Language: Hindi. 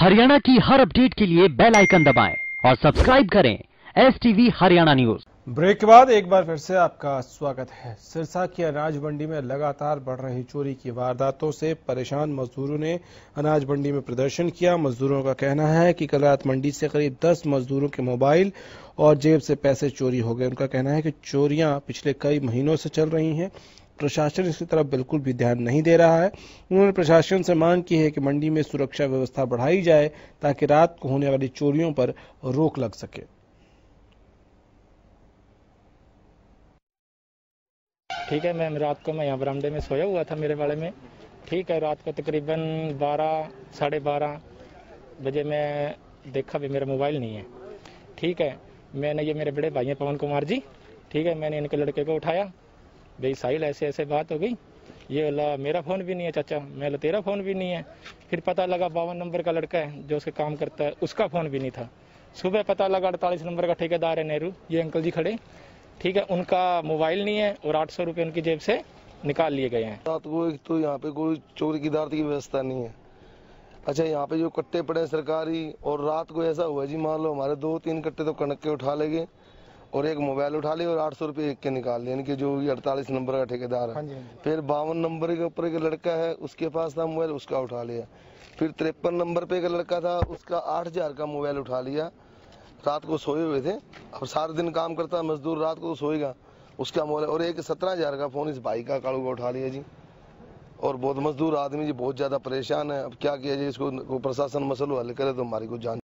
हरियाणा की हर अपडेट के लिए बेल आइकन दबाएँ और सब्सक्राइब करें S TV Haryana news. Break के बाद एक बार फिर से आपका स्वागत है। सिरसा की अनाज मंडी में लगातार बढ़ रही चोरी की वारदातों से परेशान मजदूरों ने अनाज मंडी में प्रदर्शन किया। मजदूरों का कहना है कि कल रात मंडी से करीब 10 मजदूरों के मोबाइल और जेब से पैसे चोरी हो गए। उनका कहना है कि चोरियाँ पिछले कई महीनों से चल रही हैं। प्रशासन इसकी तरफ़ बिल्कुल भी ध्यान नहीं दे रहा है। उन्होंने प्रशासन से मांग की है कि मंडी में सुरक्षा व्यवस्था बढ़ाई जाए ताकि रात को होने वाली चोरियों पर रोक लग सके। ठीक है मैं रात को मैं यहाँ बरामदे में सोया हुआ था मेरे वाले में। ठीक है, रात को तकरीबन बारह, साढ़े बारह बजे मैं देखा भी मेरा मोबाइल नहीं है। ठीक है, मैंने ये मेरे बड़े भाई हैं, पवन कुमार जी। ठीक है, मैंने इनके लड़के को उठाया। भाई साहिल, ऐसे ऐसे बात हो गई? ये बोला मेरा फ़ोन भी नहीं है, चाचा। मैं तेरा फ़ोन भी नहीं है। फिर पता लगा बावन नंबर का लड़का है, जो उसके काम करता है, उसका फ़ोन भी नहीं था। सुबह पता लगा अड़तालीस नंबर का ठेकेदार है नेहरू, ये अंकल जी खड़े। ठीक है, उनका मोबाइल नहीं है और आठ सौ उनकी जेब से निकाल लिए गए हैं। रात को एक तो यहाँ पे कोई चोरी की दारत की व्यवस्था नहीं है। अच्छा यहाँ पे जो कट्टे पड़े सरकारी, और रात को ऐसा हुआ जी मान लो हमारे दो तीन कट्टे तो कनक के उठा लेंगे। और एक मोबाइल उठा लिया और आठ सौ रुपये एक के निकाल लिए इनके जो अड़तालीस नंबर का ठेकेदार है। फिर बावन नंबर के ऊपर एक लड़का है उसके पास था मोबाइल उसका उठा लिया। फिर तिरपन नंबर पे एक लड़का था उसका आठ हज़ार का मोबाइल उठा लिया। रात को सोए हुए थे अब सारा दिन काम करता मजदूर रात को तो सोएगा उसका मोबाइल और एक सत्रह हज़ार का फ़ोन इस भाई का काड़ू का उठा लिया जी। और बहुत मजदूर आदमी जी बहुत ज़्यादा परेशान है। अब क्या किया जाए इसको प्रशासन मसलो हल करे तो हमारी कुछ जान